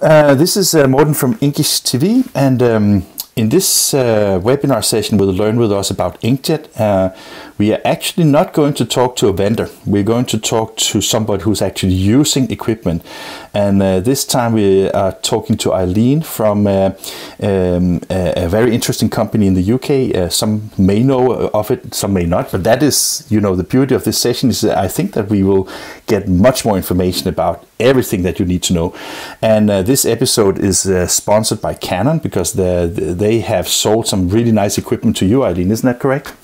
Uh, this is uh, from Inkish TV, and um, in this uh, webinar session, we'll learn with us about inkjet. Uh, we are actually not going to talk to a vendor. We're going to talk to somebody who's actually using equipment. And uh, this time we are talking to Eileen from uh, um, a, very interesting company in the UK. Uh, some may know of it, some may not. But that is, you know, the beauty of this session is I think that we will get much more information about everything that you need to know. And uh, this episode is sponsored by Canon because they have sold some really nice equipment to you, Eileen. Isn't that correct?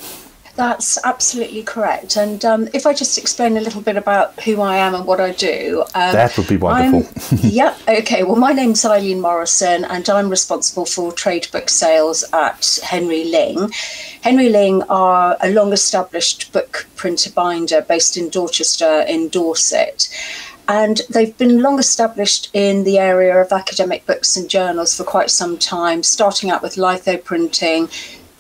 That's absolutely correct. And um, if I just explain a little bit about who I am and what I do. Um, that would be wonderful. yeah, okay. Well, my name's Eileen Morrison, and I'm responsible for trade book sales at Henry Ling. Henry Ling are a long established book printer binder based in Dorchester in Dorset. And they've been long established in the area of academic books and journals for quite some time, starting out with litho printing,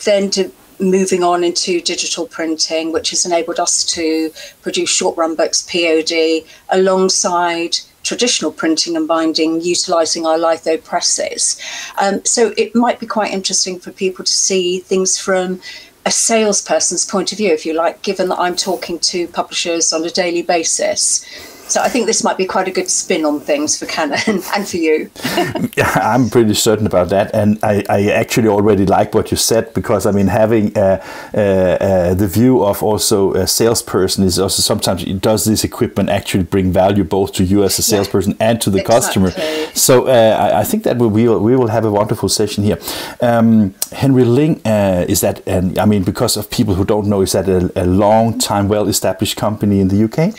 then to moving on into digital printing, which has enabled us to produce short run books POD alongside traditional printing and binding, utilizing our litho presses. Um, so it might be quite interesting for people to see things from a salesperson's point of view, if you like, given that I'm talking to publishers on a daily basis so I think this might be quite a good spin on things for Canon and for you. yeah, I'm pretty certain about that, and I, I, actually already like what you said because I mean having uh, uh, uh, the view of also a salesperson is also sometimes does this equipment actually bring value both to you as a salesperson yeah, and to the exactly. customer. So uh, I, I, think that we will we will have a wonderful session here. Um, Henry Ling uh, is that, and I mean because of people who don't know, is that a, a long time well established company in the UK?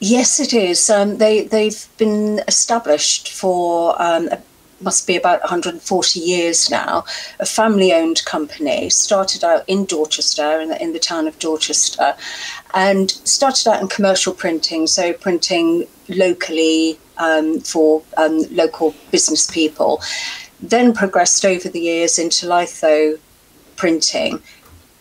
Yes, it is. Um, they they've been established for um, must be about 140 years now. A family-owned company started out in Dorchester, in the, in the town of Dorchester, and started out in commercial printing, so printing locally um, for um, local business people. Then progressed over the years into litho printing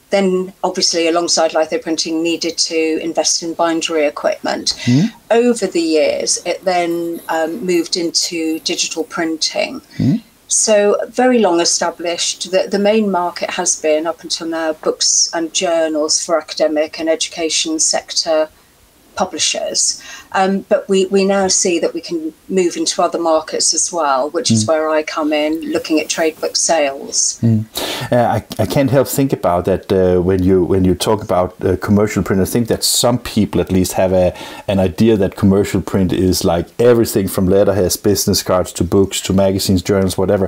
then obviously alongside litho printing needed to invest in bindery equipment. Mm. Over the years, it then um, moved into digital printing. Mm. So very long established. The, the main market has been up until now books and journals for academic and education sector publishers. Um, but we, we now see that we can move into other markets as well, which mm. is where I come in, looking at trade book sales. Mm. Uh, I, I can't help think about that uh, when you when you talk about uh, commercial print. I think that some people at least have a an idea that commercial print is like everything from letterheads, business cards to books to magazines, journals, whatever.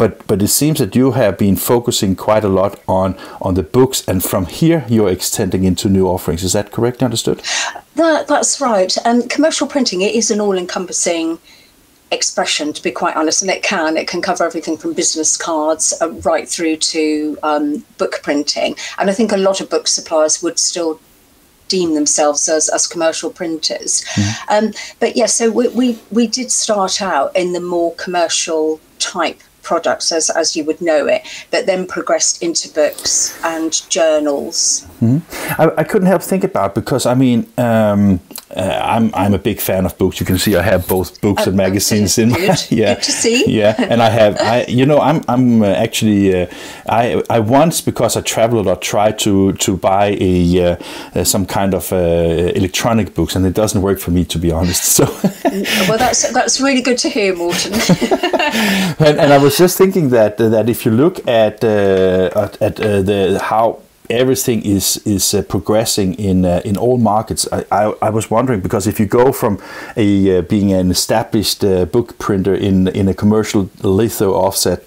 But but it seems that you have been focusing quite a lot on on the books, and from here you're extending into new offerings. Is that correctly understood? That, that's right. And commercial printing it is an all-encompassing expression, to be quite honest, and it can. It can cover everything from business cards uh, right through to um, book printing. And I think a lot of book suppliers would still deem themselves as, as commercial printers. Mm. Um, but yeah, so we, we, we did start out in the more commercial type products as, as you would know it, but then progressed into books and journals. Mm-hmm. I, I, couldn't help think about because I mean um, uh, I'm I'm a big fan of books. You can see I have both books oh, and magazines in. My, yeah, good to see. yeah, and I have I you know I'm I'm uh, actually uh, I I once because I traveled a lot tried to to buy a uh, uh, some kind of uh, electronic books and it doesn't work for me to be honest. So well that's that's really good to hear, Morten. and, and I was just thinking that that if you look at uh, at, at uh, the how everything is is uh, progressing in uh, in all markets. I, I, I, was wondering because if you go from a uh, being an established uh, book printer in in a commercial litho offset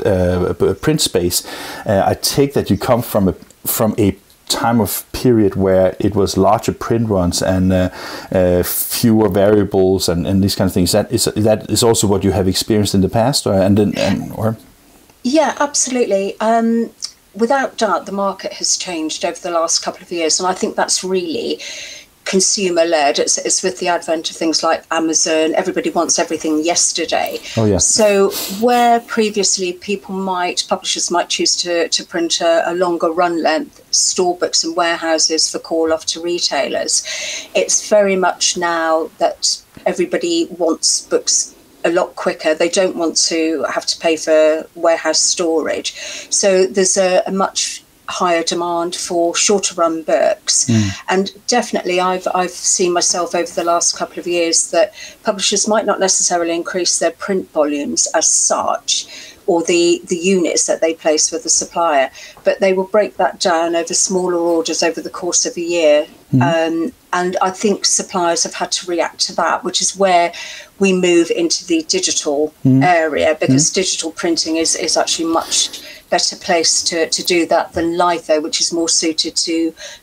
print space, I take that you come from a from a time of period where it was larger print runs and uh, uh, fewer variables and, and these kind of things. That is that is also what you have experienced in the past, or and, and or. Yeah, absolutely. Um, without doubt, the market has changed over the last couple of years, and I think that's really consumer led. It's, it's with the advent of things like Amazon. Everybody wants everything yesterday. Oh, yeah. So, where previously people might, publishers might choose to, to print a, a longer run length, store books and warehouses for call off to retailers, it's very much now that everybody wants books a lot quicker. They don't want to have to pay for warehouse storage. So there's a, a much higher demand for shorter run books. Mm. And definitely I've I've seen myself over the last couple of years that publishers might not necessarily increase their print volumes as such or the the units that they place with the supplier, but they will break that down over smaller orders over the course of a year. Mm. Um, and I think suppliers have had to react to that, which is where we move into the digital mm. area because mm. digital printing is, is actually much better place to, to do that than litho, which is more suited to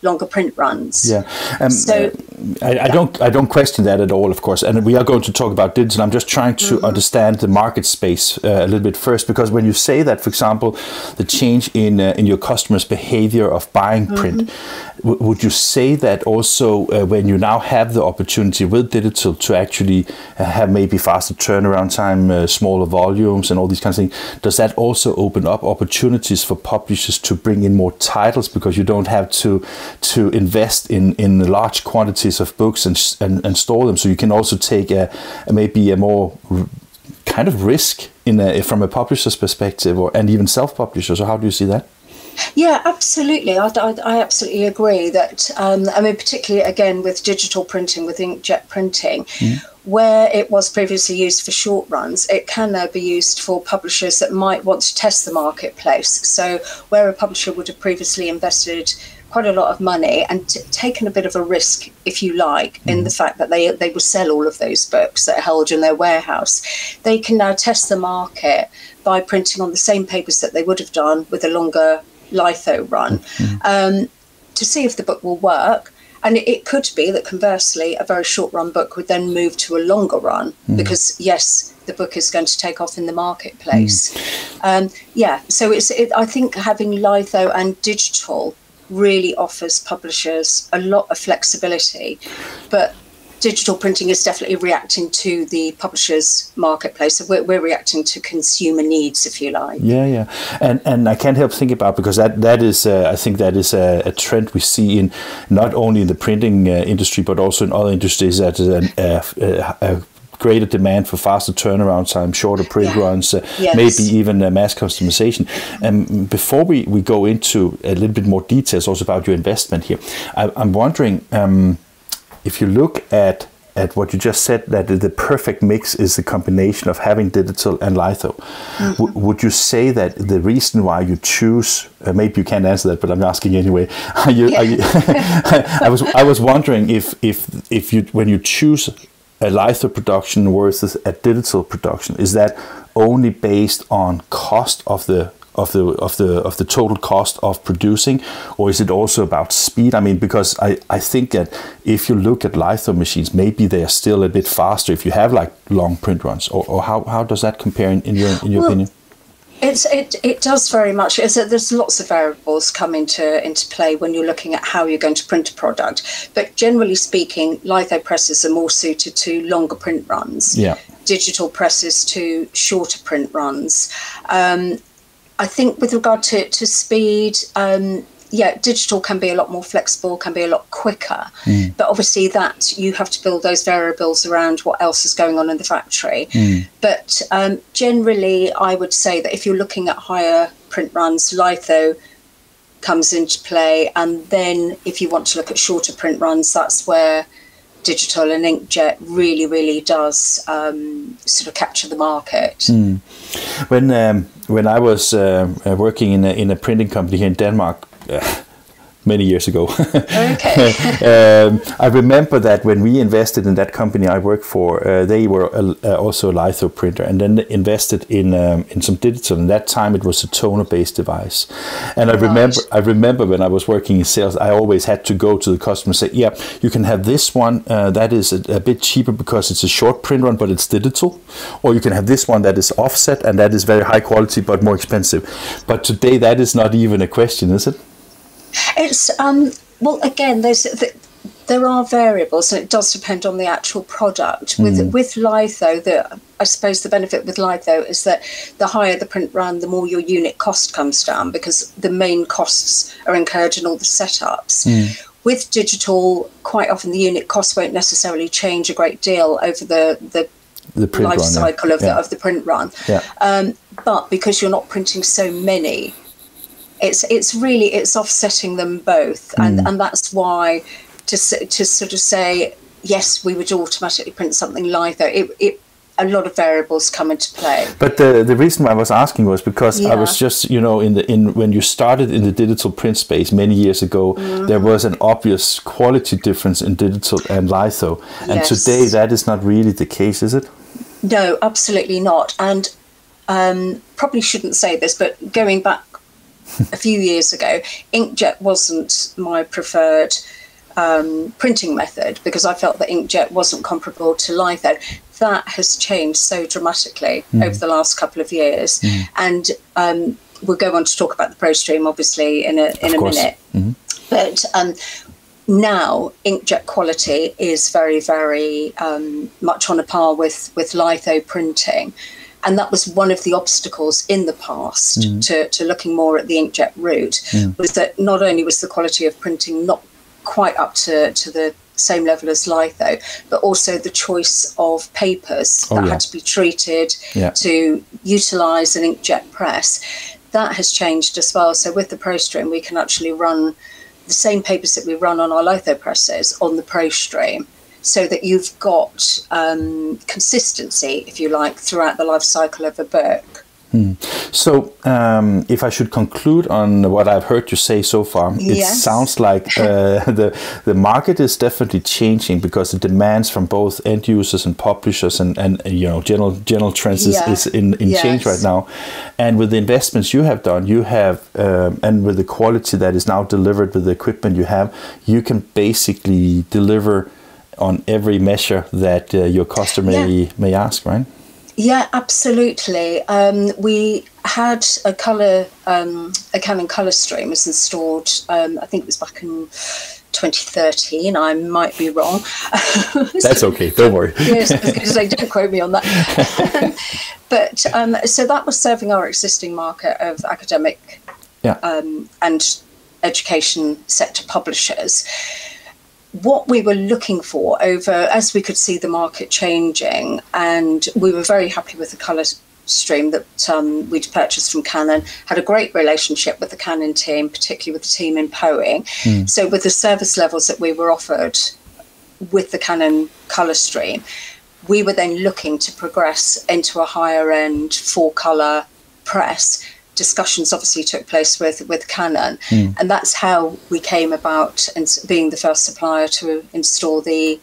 longer print runs. Yeah. Um, so uh, I, I don't I don't question that at all, of course. And we are going to talk about digital. I'm just trying to mm-hmm. understand the market space uh, a little bit first, because when you say that, for example, the change in uh, in your customers' behavior of buying print, mm-hmm. w- would you say that also uh, when you now have the opportunity with digital to actually uh, have maybe faster turnaround time, uh, smaller volumes, and all these kinds of things, does that also open up opportunities? Opportunities for publishers to bring in more titles because you don't have to to invest in in large quantities of books and and, and store them. So you can also take a, a maybe a more kind of risk in a, from a publisher's perspective, or and even self-publishers. So how do you see that? Yeah, absolutely. I, I, I absolutely agree that, um, I mean, particularly again with digital printing, with inkjet printing, mm where it was previously used for short runs, it can now be used for publishers that might want to test the marketplace. So, where a publisher would have previously invested quite a lot of money and t- taken a bit of a risk, if you like, mm. in mm-hmm. the fact that they they will sell all of those books that are held in their warehouse, they can now test the market by printing on the same papers that they would have done with a longer litho run mm. um, to see if the book will work and it, could be that conversely, a very short run book would then move to a longer run mm. because, yes, the book is going to take off in the marketplace. Mm. Um, yeah, so it's. It, I think having litho and digital really offers publishers a lot of flexibility, but digital printing is definitely reacting to the publishers marketplace. So we're, we're, reacting to consumer needs, if you like. Yeah, yeah, and and I can't help thinking about because that that is uh, I think that is a, a, trend we see in not only in the printing uh, industry but also in other industries that is a, a, a greater demand for faster turnaround time, shorter print yeah. runs, uh, yes. maybe even uh, mass customization. And um, before we, we go into a little bit more details also about your investment here, I, am wondering um, if you look at at what you just said that the perfect mix is the combination of having digital and litho mm-hmm. w- would you say that the reason why you choose uh, maybe you can't answer that but i'm asking anyway are you, yeah. are you i was i was wondering if if if you when you choose a litho production versus a digital production is that only based on cost of the of the of the of the total cost of producing, or is it also about speed? I mean, because I, I think that if you look at litho machines, maybe they are still a bit faster if you have like long print runs, or, or how, how does that compare in, in your in your well, opinion? It's, it, it does very much. There's lots of variables come into, into play when you're looking at how you're going to print a product. But generally speaking, litho presses are more suited to longer print runs. Yeah. Digital presses to shorter print runs. Um, I think with regard to, to speed, um, yeah, digital can be a lot more flexible, can be a lot quicker. Mm. But obviously, that you have to build those variables around what else is going on in the factory. Mm. But um, generally, I would say that if you're looking at higher print runs, litho comes into play. And then if you want to look at shorter print runs, that's where digital and inkjet really, really does um, sort of capture the market. Mm. When um, when I was uh, working in a, in a printing company here in Denmark. Uh, many years ago. okay. um, I remember that when we invested in that company I worked for, uh, they were a, uh, also a litho printer, and then invested in um, in some digital. And that time it was a toner-based device. And I remember I remember when I was working in sales, I always had to go to the customer and say, "Yeah, you can have this one. Uh, that is a, a, bit cheaper because it's a short print run, but it's digital, or you can have this one that is offset and that is very high quality but more expensive." But today that is not even a question, is it? It's um, well, again, there's the, there are variables, and it does depend on the actual product. With mm. with litho, the I suppose the benefit with litho is that the higher the print run, the more your unit cost comes down because the main costs are incurred in all the setups. Mm. With digital, quite often the unit cost won't necessarily change a great deal over the the the print life run, yeah. cycle of, Yeah. the, of the print run. Yeah. Um, but because you're not printing so many, it's it's really it's offsetting them both, and Mm. and that's why to to sort of say yes, we would automatically print something litho. It, it a lot of variables come into play. But the the reason I was asking was because I was just you know in the in when you started in the digital print space many years ago, Mm-hmm. there was an obvious quality difference in digital and litho, and Yes. today that is not really the case, is it? No, absolutely not. And um, probably shouldn't say this, but going back a few years ago, inkjet wasn't my preferred um, printing method because I felt that inkjet wasn't comparable to litho. That has changed so dramatically over the last couple of years, and um, we'll go on to talk about the ProStream obviously in a in Of a course. minute. But um, now inkjet quality is very, very um, much on a par with with litho printing, and that was one of the obstacles in the past mm. to, to looking more at the inkjet route mm. was that not only was the quality of printing not quite up to, to the same level as litho, but also the choice of papers Oh, that yeah. had to be treated Yeah. to utilize an inkjet press. That has changed as well. So with the ProStream, we can actually run the same papers that we run on our litho presses on the ProStream so that you've got um, consistency, if you like, throughout the life cycle of a book. So, um, if I should conclude on what I've heard you say so far, it Yes. sounds like uh, the the market is definitely changing because the demands from both end users and publishers and, and you know general general trends is, Yeah. is in, in change right now. And with the investments you have done, you have um, and with the quality that is now delivered with the equipment you have, you can basically deliver on every measure that uh, your customer Yeah. may, may ask, right? Yeah, absolutely. Um, we had a color, um, a Canon ColorStream was installed. Um, I think it was back in 2013. I might be wrong. That's okay. Don't worry. yes, I was going to say, don't quote me on that. but um, so that was serving our existing market of academic Yeah. um, and education sector publishers. What we were looking for over, as we could see the market changing, and we were very happy with the colour stream that um, we'd purchased from Canon, had a great relationship with the Canon team, particularly with the team in Poing. So, with the service levels that we were offered with the Canon ColorStream, we were then looking to progress into a higher end four colour press. Discussions obviously took place with with Canon, hmm. and that's how we came about and being the first supplier to install the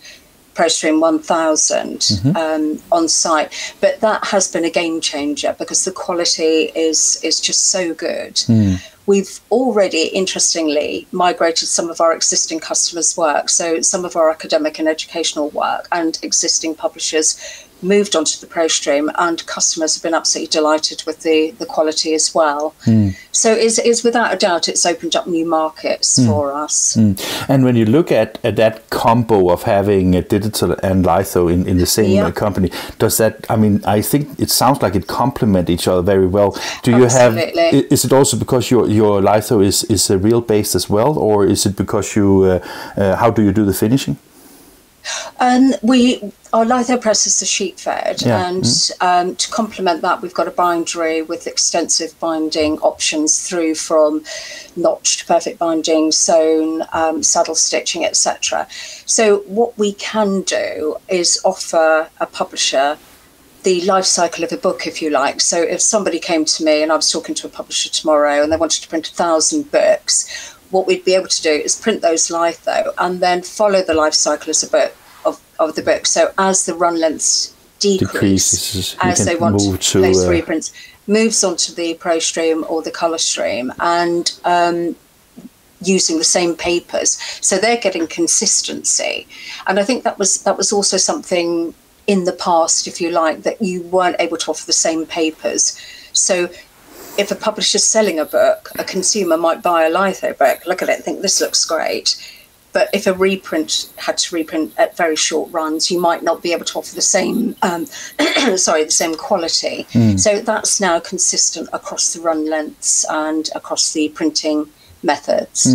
ProStream 1000 mm-hmm. um, on site. But that has been a game changer because the quality is is just so good. Hmm. We've already, interestingly, migrated some of our existing customers' work. So some of our academic and educational work and existing publishers moved onto the ProStream, and customers have been absolutely delighted with the, the quality as well. So is it's without a doubt it's opened up new markets for us. And when you look at, at that combo of having a digital and litho in, in the same Yeah. company, does that, I mean, I think it sounds like it complement each other very well. Do you have, Absolutely. is it also because your, your litho is, is uh, reel based as well, or is it because you, uh, uh, how do you do the finishing? Um, we our litho press is the sheet fed, Yeah, and um, to complement that, we've got a bindery with extensive binding options through from notched perfect binding, sewn, um, saddle stitching, etc. So what we can do is offer a publisher the life cycle of a book, if you like. So if somebody came to me and I was talking to a publisher tomorrow and they wanted to print a thousand books, what we'd be able to do is print those litho and then follow the life cycle as a book of, the book. So as the run lengths decrease, Decreases, as they want move to to, place uh, reprints, moves onto the ProStream or the ColorStream and um, using the same papers. So they're getting consistency. And i think that was that was also something in the past if you like that you weren't able to offer the same papers. So if a publisher's selling a book a consumer might buy a litho book look at it think this looks great but if a reprint had to reprint at very short runs, you might not be able to offer the same, um, sorry, the same quality. So that's now consistent across the run lengths and across the printing methods.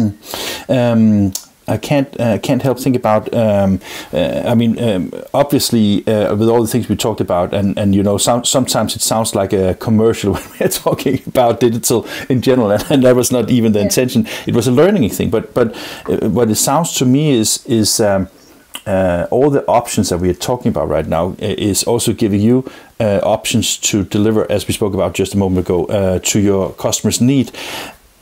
Um, I can't uh, can't help think about. Um, uh, I mean, um, obviously, uh, with all the things we talked about, and and you know, some, sometimes it sounds like a commercial when we're talking about digital in general, and, and that was not even the yeah. intention. It was a learning thing. But but uh, what it sounds to me is is. Um, uh, all the options that we are talking about right now uh, is also giving you uh, options to deliver, as we spoke about just a moment ago, uh, to your customers' need.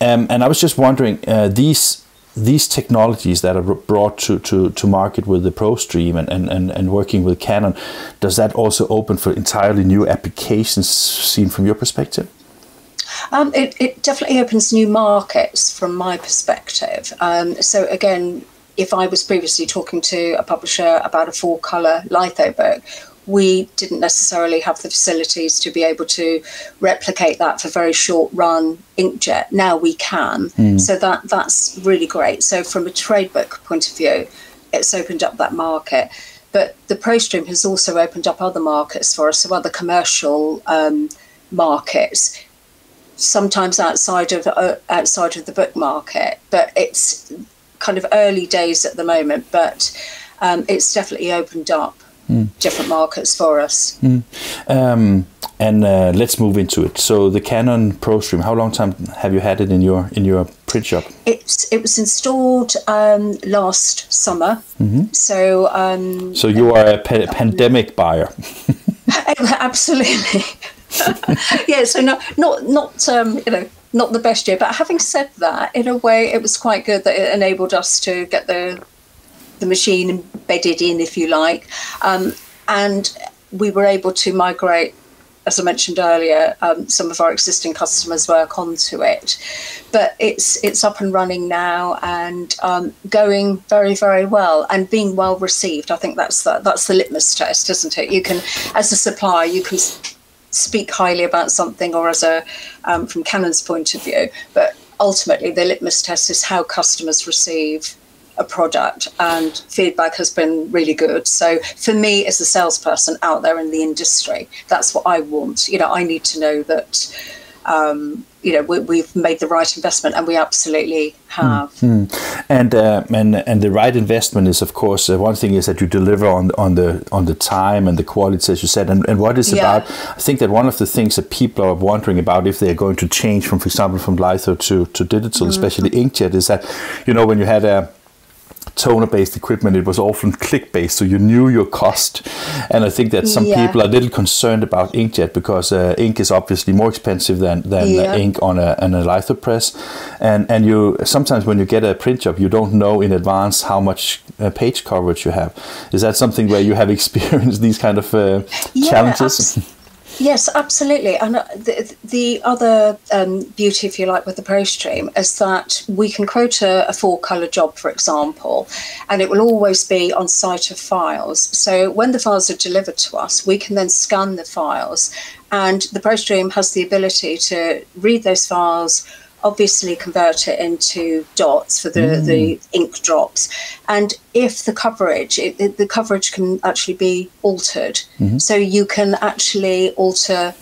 Um, and I was just wondering, uh, these these technologies that are brought to, to, to market with the ProStream and, and, and, and working with Canon, does that also open for entirely new applications seen from your perspective? Um, it, it, definitely opens new markets from my perspective. Um, so again, if I was previously talking to a publisher about a full color litho book, we didn't necessarily have the facilities to be able to replicate that for very short run inkjet. Now we can. Mm. So that that's really great. So from a trade book point of view, it's opened up that market. But the ProStream has also opened up other markets for us, so other commercial um, markets, sometimes outside of uh, outside of the book market. But it's kind of early days at the moment. But um, it's definitely opened up mm. different markets for us. Mm. Um, and uh, let's move into it. So the Canon ProStream, how long time have you had it in your in your print shop? It's it was installed um, last summer. Mm-hmm. So um, so you are a pa- pandemic buyer. Absolutely. yeah. So not not not um, you know not the best year, but having said that, in a way, it was quite good that it enabled us to get the the machine embedded in, if you like. Um, and we were able to migrate, as I mentioned earlier, um, some of our existing customers' work onto it. But it's it's up and running now and um, going very very well and being well received. I think that's the, that's the litmus test, isn't it? You can, as a supplier, you can speak highly about something, or as a um, from Canon's point of view, but ultimately the litmus test is how customers receive a product and feedback has been really good so for me as a salesperson out there in the industry that's what i want you know i need to know that um, you know we, have made the right investment and we absolutely have mm-hmm. and uh, and and the right investment is of course uh, one thing is that you deliver on on the on the time and the quality as you said and, and what is yeah. about i think that one of the things that people are wondering about if they're going to change from for example from litho to to digital mm-hmm. especially inkjet is that you know when you had a toner based equipment, it was often click based, so you knew your cost. And I think that some yeah. people are a little concerned about inkjet because uh, ink is obviously more expensive than, than yeah. ink on a, on a litho press. And, and you sometimes when you get a print job, you don't know in advance how much uh, page coverage you have. Is that something where you have experienced these kind of uh, yeah, challenges? Yes, absolutely. And uh, the, the other um, beauty, if you like, with the ProStream is that we can quote a, full colour job, for example, and it will always be on sight of files. So when the files are delivered to us, we can then scan the files, and the ProStream has the ability to read those files obviously convert it into dots for the, mm. the ink drops. And if the coverage, it, it, the coverage can actually be altered. Mm-hmm. So you can actually alter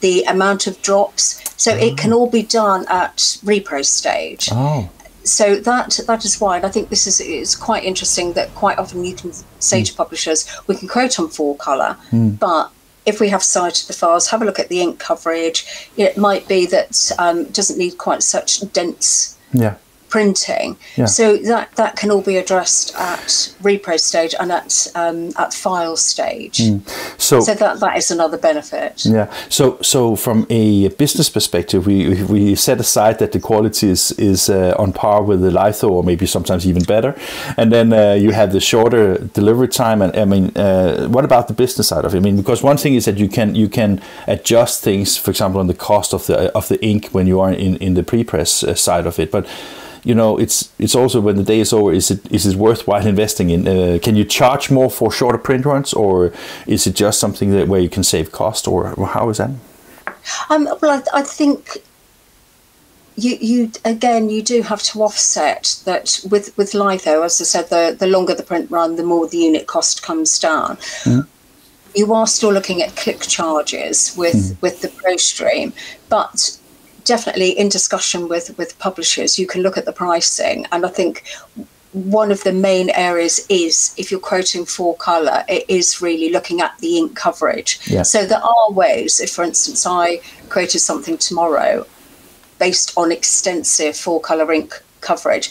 the amount of drops. So oh. it can all be done at repro stage. Oh. So that that is why, and I think this is is quite interesting that quite often you can say mm. to publishers, we can quote on full color, mm. but if we have sight of the files, have a look at the ink coverage. It might be that um, doesn't need quite such dense yeah printing. Yeah. So that that can all be addressed at repro stage and at um, at file stage. Mm. So, so that that is another benefit. Yeah. So so from a business perspective, we we set aside that the quality is is uh, on par with the litho or maybe sometimes even better, and then uh, you have the shorter delivery time. And I mean, uh, what about the business side of it? I mean, because one thing is that you can you can adjust things, for example, on the cost of the of the ink when you are in in the prepress uh, side of it, but you know, it's it's also when the day is over, is it is it worthwhile investing in? Uh, can you charge more for shorter print runs, or is it just something that where you can save cost, or, or how is that? Um, well, I, I think you, you again you do have to offset that with with litho as i said the the longer the print run the more the unit cost comes down mm. you are still looking at click charges with mm. with the ProStream but definitely in discussion with with publishers you can look at the pricing and i think one of the main areas is if you're quoting for color, it is really looking at the ink coverage. Yeah. So there are ways, if for instance I quoted something tomorrow based on extensive four color ink coverage,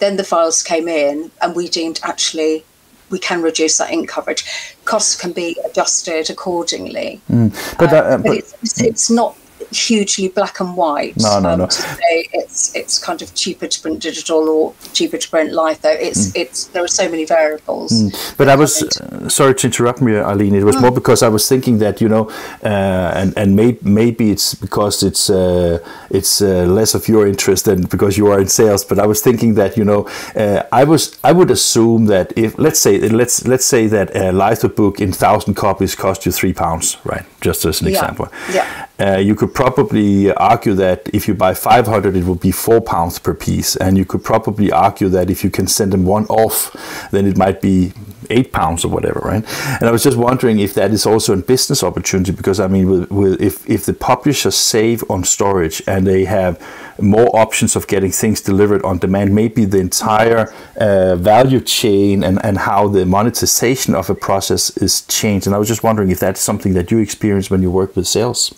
then the files came in and we deemed actually we can reduce that ink coverage. Costs can be adjusted accordingly. Mm. But, uh, um, but, but it's, it's, not hugely black and white. No, no, um, no. It's it's kind of cheaper to print digital or cheaper to print litho. It's mm. it's there are so many variables. Mm. But I was uh, sorry to interrupt me, Eileen. It was mm. more because I was thinking that you know, uh, and and may, maybe it's because it's uh, it's uh, less of your interest than because you are in sales. But I was thinking that you know, uh, I was I would assume that if let's say let's let's say that a litho book in thousand copies cost you three pounds, right? Just as an yeah. example. Yeah. Uh, you could probably argue that if you buy 500, it would be four pounds per piece, and you could probably argue that if you can send them one off, then it might be eight pounds or whatever, right? And I was just wondering if that is also a business opportunity because I mean, with, with, if if the publishers save on storage and they have more options of getting things delivered on demand, maybe the entire uh, value chain and, and how the monetization of a process is changed. And I was just wondering if that's something that you experience when you work with sales.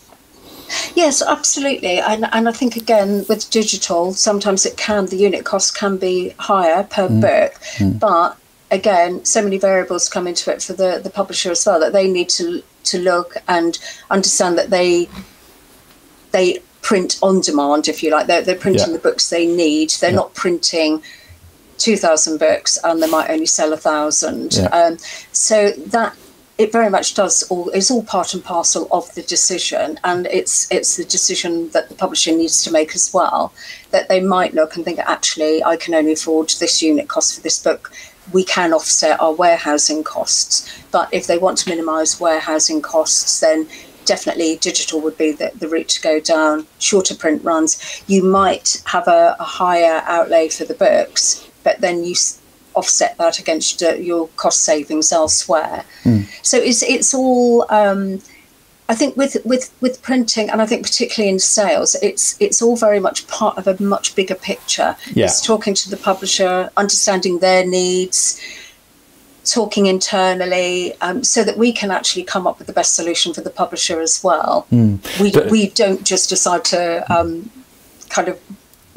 Yes, absolutely. And, and I think, again, with digital, sometimes it can, the unit cost can be higher per mm. book. Mm. But again, so many variables come into it for the, the publisher as well that they need to to look and understand that they they print on demand, if you like. They're, they're printing yeah. the books they need. They're yeah. not printing 2,000 books and they might only sell a thousand. Yeah. Um, so that it very much does all is all part and parcel of the decision and it's it's the decision that the publisher needs to make as well that they might look and think actually i can only afford this unit cost for this book. We can offset our warehousing costs. But if they want to minimize warehousing costs then definitely digital would be the, the route to go down. Shorter print runs you might have a, a higher outlay for the books but then you offset that against uh, your cost savings elsewhere. Mm. So it's it's all. Um, I think with, with, with printing, and I think particularly in sales, it's it's all very much part of a much bigger picture. Yeah. It's talking to the publisher, understanding their needs, talking internally, um, so that we can actually come up with the best solution for the publisher as well. Mm. We but, we don't just decide to um, kind of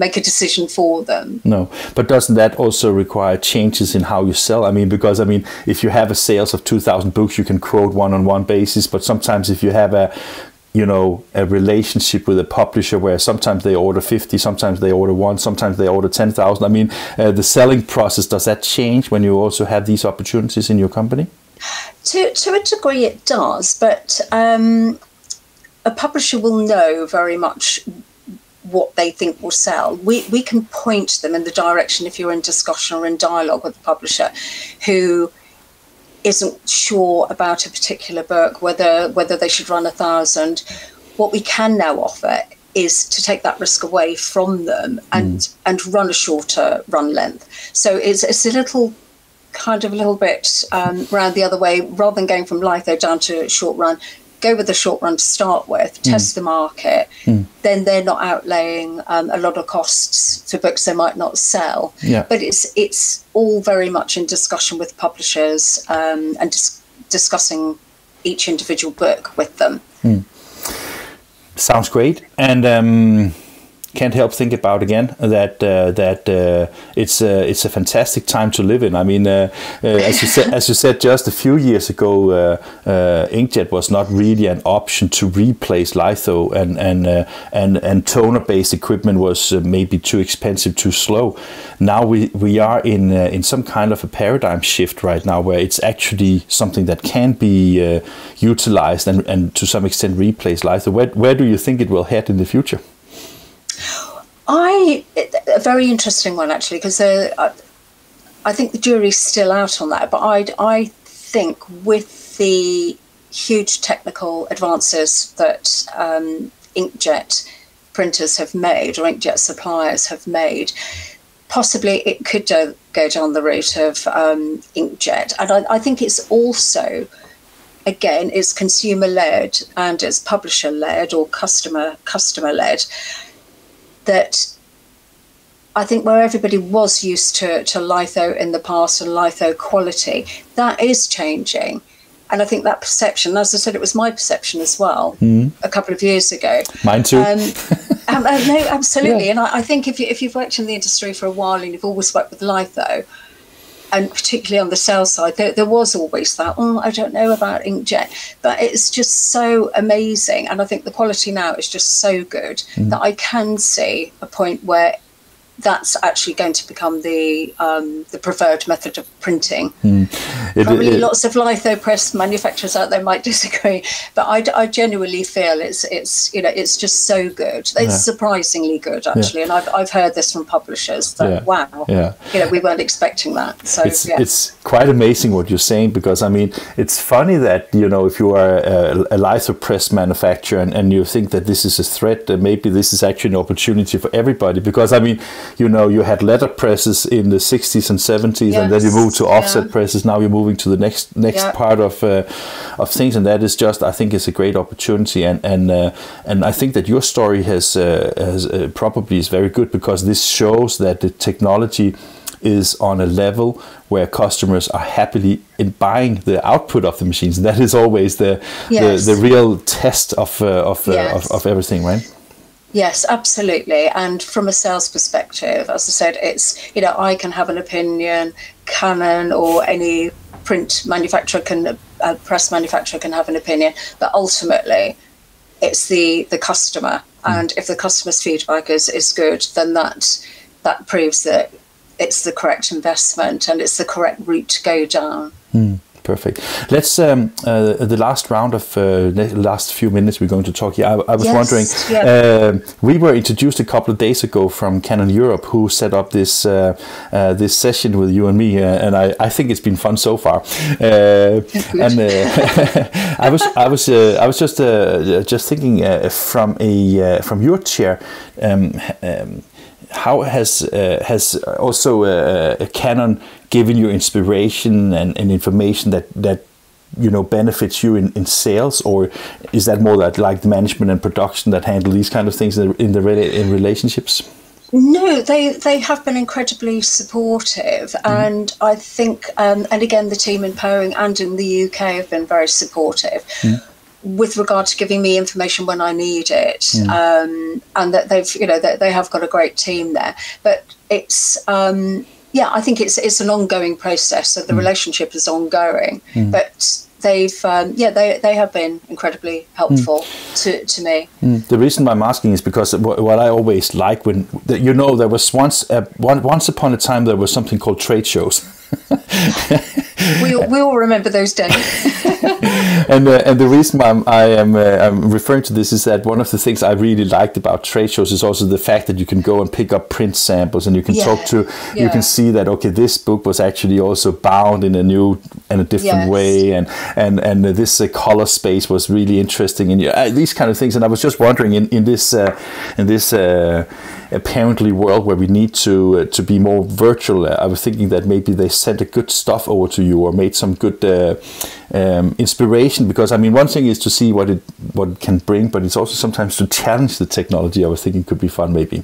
make a decision for them. No, but doesn't that also require changes in how you sell? I mean, because I mean, if you have a sales of two thousand books, you can quote one on one basis. But sometimes, if you have a you know a relationship with a publisher where sometimes they order 50 sometimes they order one sometimes they order 10,000 i mean uh, the selling process does that change when you also have these opportunities in your company to to a degree it does but um, a publisher will know very much what they think will sell. We, we can point them in the direction if you're in discussion or in dialogue with the publisher who isn't sure about a particular book, whether whether they should run a thousand. What we can now offer is to take that risk away from them and mm. and run a shorter run length. So it's it's a little kind of a little bit um, round the other way, rather than going from litho down to short run, go with the short run to start with, hmm. test mm. the market, mm. then they're not outlaying um, a lot of costs for books they might not sell. Yeah. But it's it's all very much in discussion with publishers um, and dis- discussing each individual book with them. Mm. Sounds great. And um, can't help think about again that uh, that uh, it's a, it's a fantastic time to live in. I mean, uh, uh as you said, as you said just a few years ago, uh, uh, inkjet was not really an option to replace litho, and and and and toner based equipment was maybe too expensive, too slow. Now we we are in in some kind of a paradigm shift right now, where it's actually something that can be utilized and and to some extent replace litho. Where where do you think it will head in the future? I a very interesting one actually because uh, I think the jury's still out on that, but I I think with the huge technical advances that um, inkjet printers have made or inkjet suppliers have made, possibly it could do, go down the route of um, inkjet, and I, I think it's also again it's consumer led and it's publisher led or customer customer led that I think where everybody was used to, to litho in the past and litho quality, that is changing. And I think that perception, as I said, it was my perception as well mm. a couple of years ago. Mine too. Um, um, uh, no, absolutely. Yeah. And I, I, think if, you, if you've worked in the industry for a while and you've always worked with litho, and particularly on the sales side, there, there, was always that, oh, I don't know about inkjet, but it's just so amazing. And I think the quality now is just so good mm. that I can see a point where that's actually going to become the um, the preferred method of printing. Mm. It, Probably it, lots of litho press manufacturers out there might disagree, but I, I genuinely feel it's it's you know it's just so good. It's yeah. surprisingly good actually, yeah. and I've, I've heard this from publishers that yeah. wow, yeah. you know we weren't expecting that. So it's it's quite amazing what you're saying because I mean it's funny that you know if you are a, a litho press manufacturer and, and you think that this is a threat, that maybe this is actually an opportunity for everybody because I mean you know you had letter presses in the 60s and 70s yes. and then you moved to offset yeah. presses now you're moving to the next next yeah. part of uh, of things and that is just I think it's a great opportunity and and uh, and I think that your story has uh, has uh, probably is very good because this shows that the technology is on a level where customers are happily in buying the output of the machines. That is always the yes. the, the, real test of uh, of, uh, yes. of, of everything, right? Yes, absolutely. And from a sales perspective, as I said, it's, you know, I can have an opinion, Canon or any print manufacturer can, uh, press manufacturer can have an opinion, but ultimately it's the, the customer. Mm. And if the customer's feedback is, is good, then that, that proves that it's the correct investment and it's the correct route to go down. Mm. Perfect. Let's um, uh, the last round of uh, last few minutes we're going to talk here. I, I was yes, wondering. Yeah. Uh, we were introduced a couple of days ago from Canon Europe, who set up this uh, uh, this session with you and me, uh, and I, I think it's been fun so far. and I was I was I was just just thinking from a from your chair. Um, um, how has uh, has also uh, a Canon given you inspiration and, and information that that you know benefits you in, in sales or is that more that like the management and production that handle these kind of things in the, in, the, in relationships no, they they have been incredibly supportive, mm. and I think, um, and again, the team in Poing and in the UK have been very supportive. Mm with regard to giving me information when I need it, mm. um, and that they've you know they, they have got a great team there. But it's um, yeah, I think it's it's an ongoing process. So the mm. relationship is ongoing, mm. but they've um, yeah they, they have been incredibly helpful mm. to, to me mm. the reason why i'm asking is because what i always like when you know there was once one, once upon a time there was something called trade shows we, we all remember those days. and uh, and the reason I'm, I am uh, I'm referring to this is that one of the things I really liked about trade shows is also the fact that you can go and pick up print samples and you can yeah. talk to yeah. you can see that okay this book was actually also bound in a new and a different yes. way and and and uh, this uh, color space was really interesting and uh, these kind of things. And I was just wondering in in this uh, in this apparently world where we need to to be more virtual I was thinking that maybe they sent a good stuff over to you or made some good uh, um, inspiration. Because I mean one thing is to see what it what it can bring but it's also sometimes to challenge the technology I was thinking could be fun maybe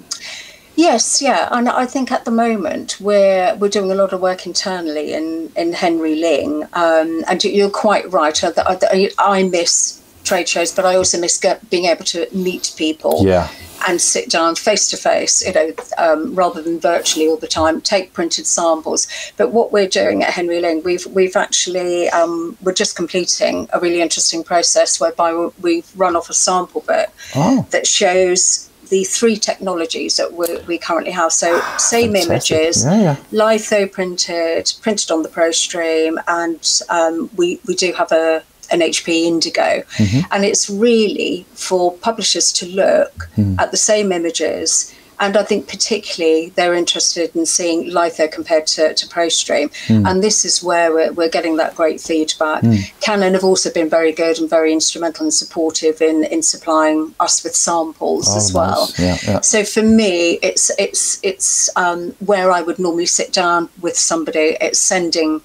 Yes, yeah, and I think at the moment we're we're doing a lot of work internally in in Henry Ling, um, and you're quite right. I, I miss trade shows, but I also miss being able to meet people. Yeah and sit down face to face, you know, um, rather than virtually all the time. Take printed samples. But what we're doing at Henry Ling, we've we've actually um, we're just completing a really interesting process whereby we've run off a sample book oh. that shows the three technologies that we, we currently have. So same Fantastic. images, yeah, yeah. litho printed, printed on the ProStream, and um, we we do have a an HP Indigo. Mm-hmm. And it's really for publishers to look mm. at the same images. And I think particularly they're interested in seeing litho compared to, to ProStream. Mm. And this is where we're, we're getting that great feedback. Mm. Canon have also been very good and very instrumental and supportive in, in supplying us with samples oh, as well. Nice. Yeah, yeah. So for me, it's it's it's um, where I would normally sit down with somebody. It's sending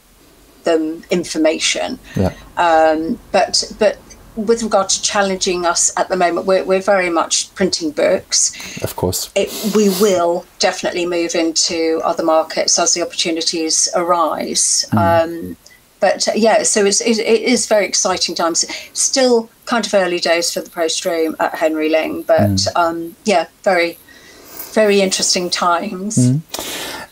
them information. Yeah. Um, but but with regard to challenging us at the moment, we're, we're very much printing books. Of course. It, we will definitely move into other markets as the opportunities arise. Mm. Um, but uh, yeah, so it's, it, it is very exciting times. Still kind of early days for the ProStream at Henry Ling, but mm. um, yeah, very, very interesting times. Mm.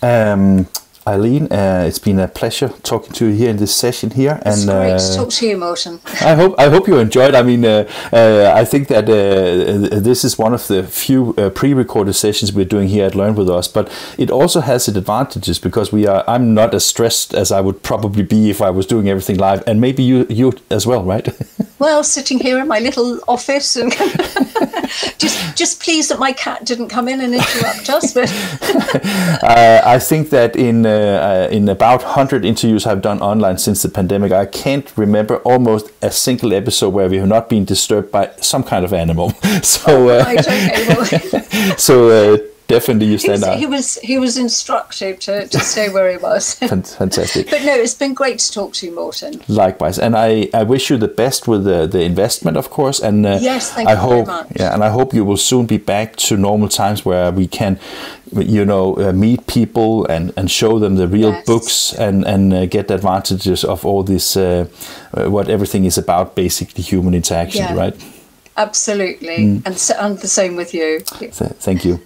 Um, Eileen, uh, it's been a pleasure talking to you here in this session here. It's and, great uh, to talk to you, Morten. I hope I hope you enjoyed. I mean, uh, uh I think that uh, this is one of the few uh, pre-recorded sessions we're doing here at Learn with Us, but it also has its advantages because we are. I'm not as stressed as I would probably be if I was doing everything live, and maybe you you as well, right? well, sitting here in my little office and just just pleased that my cat didn't come in and interrupt us. But I think that in uh, in about 100 interviews I've done online since the pandemic, I can't remember almost a single episode where we have not been disturbed by some kind of animal. so, uh, right, okay, well. so uh, definitely you stand he was, out. He was he was instructed to, to stay where he was. Fantastic. but no, it's been great to talk to you, Morten. Likewise, and I, I wish you the best with the, the investment, of course. And uh, yes, thank I you hope, very much. Yeah, and I hope you will soon be back to normal times where we can, you know, uh, meet people and, and show them the real yes. books and and uh, get the advantages of all this, uh, uh, what everything is about, basically human interaction, yeah. right? Absolutely, mm. and, and the same with you. Thank you.